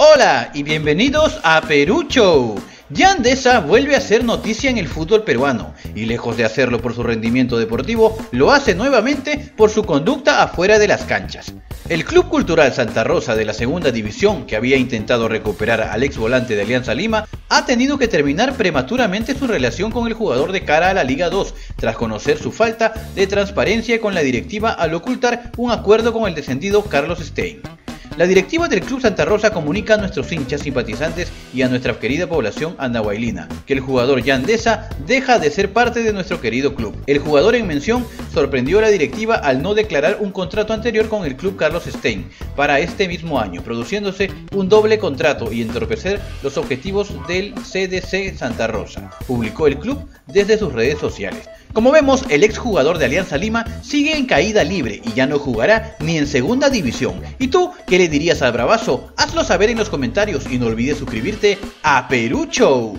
Hola y bienvenidos a Perú Show. Yandesa vuelve a ser noticia en el fútbol peruano y lejos de hacerlo por su rendimiento deportivo, lo hace nuevamente por su conducta afuera de las canchas. El Club Cultural Santa Rosa de la Segunda División, que había intentado recuperar al ex volante de Alianza Lima, ha tenido que terminar prematuramente su relación con el jugador de cara a la Liga 2, tras conocer su falta de transparencia con la directiva al ocultar un acuerdo con el descendido Carlos Stein. La directiva del Club Santa Rosa comunica a nuestros hinchas, simpatizantes y a nuestra querida población andahuaylina que el jugador Yandesa deja de ser parte de nuestro querido club. El jugador en mención sorprendió a la directiva al no declarar un contrato anterior con el club Carlos Stein para este mismo año, produciéndose un doble contrato y entorpecer los objetivos del CDC Santa Rosa, publicó el club desde sus redes sociales. Como vemos, el exjugador de Alianza Lima sigue en caída libre y ya no jugará ni en segunda división. ¿Y tú qué le dirías al bravazo? Hazlo saber en los comentarios y no olvides suscribirte a Perú Show.